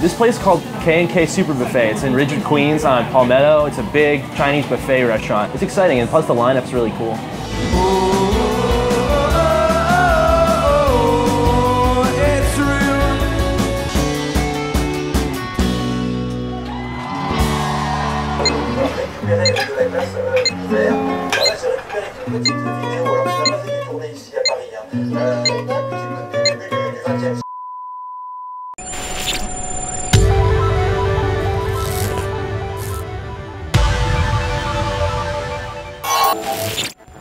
This place called K&K Super Buffet. It's in Ridgewood, Queens on Palmetto. It's a big Chinese buffet restaurant. It's exciting and plus the lineup's really cool. euh,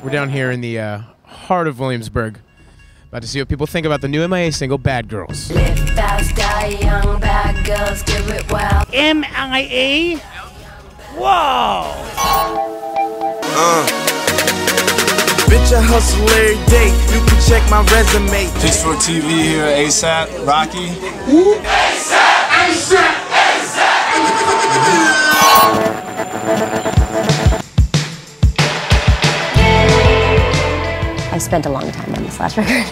We're down here in the uh, heart of Williamsburg. About to see what people think about the new MIA single, Bad Girls. Live fast, die young, bad girls do it well. MIA? Whoa! Bitch, I hustle every day. You can check my resume. Just for TV here, ASAP, Rocky. I spent a long time on this last record.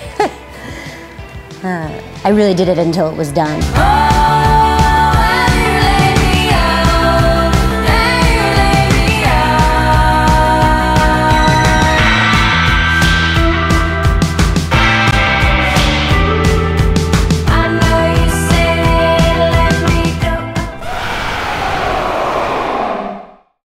uh, I really did it until it was done.